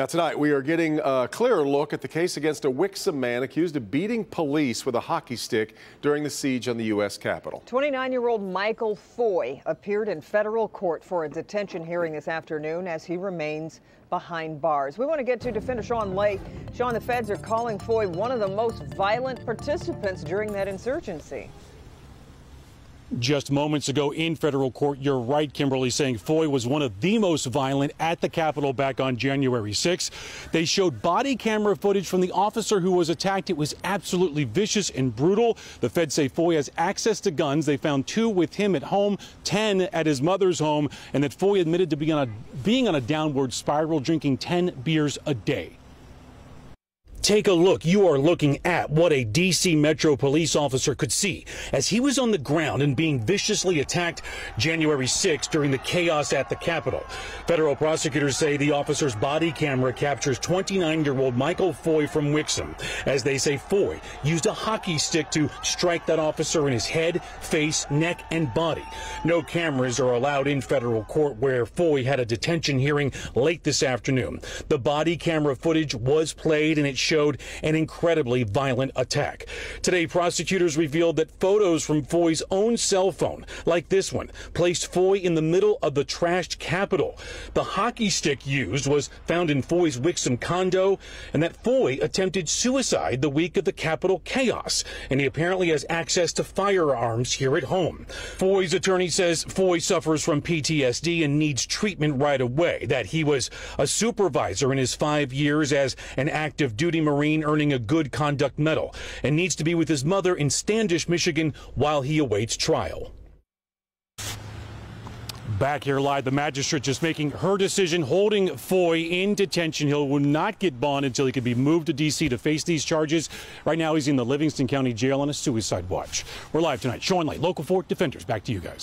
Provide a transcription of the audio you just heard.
Now, tonight we are getting a clearer look at the case against a Wixom man accused of beating police with a hockey stick during the siege on the U.S. Capitol. 29 year old Michael Foy appeared in federal court for a detention hearing this afternoon as he remains behind bars. We want to get to defender Sean Lake. Sean, the feds are calling Foy one of the most violent participants during that insurgency just moments ago in federal court. You're right, Kimberly, saying Foy was one of the most violent at the Capitol back on January 6. They showed body camera footage from the officer who was attacked. It was absolutely vicious and brutal. The feds say Foy has access to guns. They found two with him at home, 10 at his mother's home, and that Foy admitted to being on a, being on a downward spiral, drinking 10 beers a day. Take a look. You are looking at what a D.C. Metro police officer could see as he was on the ground and being viciously attacked January 6 during the chaos at the Capitol. Federal prosecutors say the officer's body camera captures 29 year old Michael Foy from Wixom. As they say, Foy used a hockey stick to strike that officer in his head, face, neck, and body. No cameras are allowed in federal court where Foy had a detention hearing late this afternoon. The body camera footage was played and it showed an incredibly violent attack. Today, prosecutors revealed that photos from Foy's own cell phone, like this one, placed Foy in the middle of the trashed Capitol. The hockey stick used was found in Foy's Wixom condo, and that Foy attempted suicide the week of the Capitol chaos, and he apparently has access to firearms here at home. Foy's attorney says Foy suffers from PTSD and needs treatment right away, that he was a supervisor in his five years as an active duty Marine earning a good conduct medal and needs to be with his mother in Standish, Michigan while he awaits trial. Back here live, the magistrate just making her decision, holding Foy in detention. He will not get bond until he can be moved to D.C. to face these charges. Right now, he's in the Livingston County Jail on a suicide watch. We're live tonight. Sean Lake, Local 4 Defenders. Back to you guys.